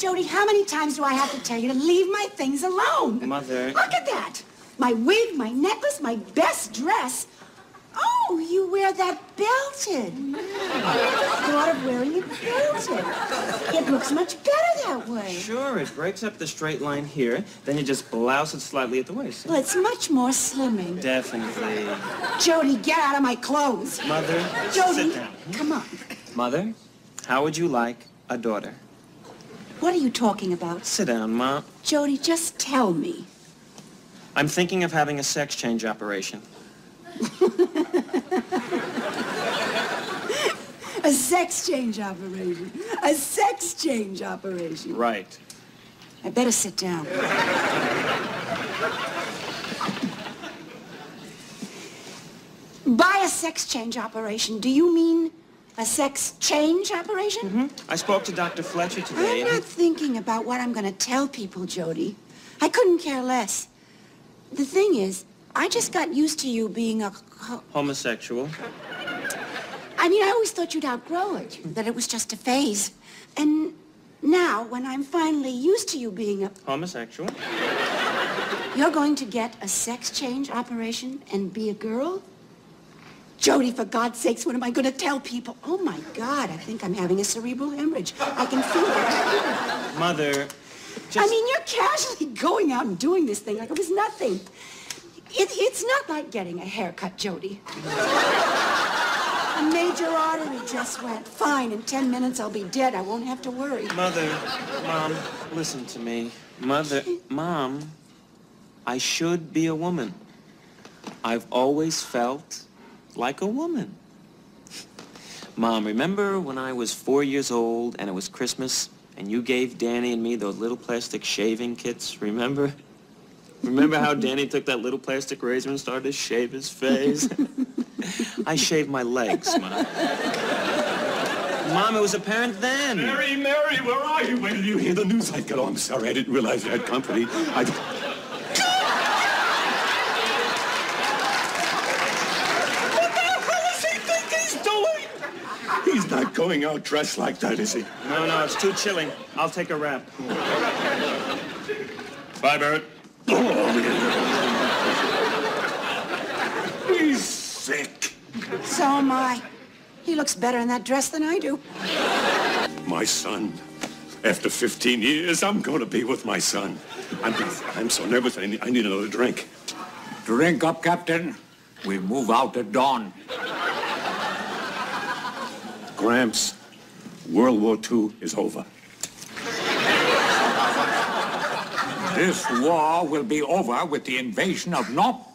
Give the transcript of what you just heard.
Jody, how many times do I have to tell you to leave my things alone? Mother. Look at that. My wig, my necklace, my best dress. Oh, you wear that belted. I never thought of wearing it belted. It looks much better that way. Sure, it breaks up the straight line here, then you just blouse it slightly at the waist. Well, it's much more slimming. Definitely. Jody, get out of my clothes. Mother, Jody, sit down. come on. Mother, how would you like a daughter? What are you talking about? Sit down, Mom. Jody, just tell me. I'm thinking of having a sex change operation. A sex change operation. A sex change operation. Right. I better sit down. By a sex change operation, do you mean a sex change operation? Mm-hmm. I spoke to Dr. Fletcher today. I'm not thinking about what I'm going to tell people, Jody. I couldn't care less. The thing is, I just got used to you being a... ho- Homosexual. I mean, I always thought you'd outgrow it, that it was just a phase. And now, when I'm finally used to you being a... Homosexual. You're going to get a sex change operation and be a girl? Jody, for God's sakes, what am I going to tell people? Oh, my God, I think I'm having a cerebral hemorrhage. I can feel it. Mother, just... I mean, you're casually going out and doing this thing like it was nothing. It, it's not like getting a haircut, Jody. A major artery just went. Fine, in 10 minutes I'll be dead. I won't have to worry. Mother, Mom, listen to me. Mother, Mom, I should be a woman. I've always felt like a woman. Mom, remember when I was four years old and it was Christmas and you gave Danny and me those little plastic shaving kits, remember? Remember how Danny took that little plastic razor and started to shave his face? I shaved my legs, Mom. Mom, it was apparent then. Mary, Mary, where are you? When did you hear the news? I got oh, I'm sorry. I didn't realize you had company. I... What the hell does he think he's doing? He's not going out dressed like that, is he? No, no, it's too chilling. I'll take a wrap. Bye, Burt. He's sick. So am I. He looks better in that dress than I do. My son. After 15 years, I'm going to be with my son. I'm, I'm so nervous. I need, I need another drink. Drink up, Captain. We move out at dawn. Gramps, World War II is over. This war will be over with the invasion of North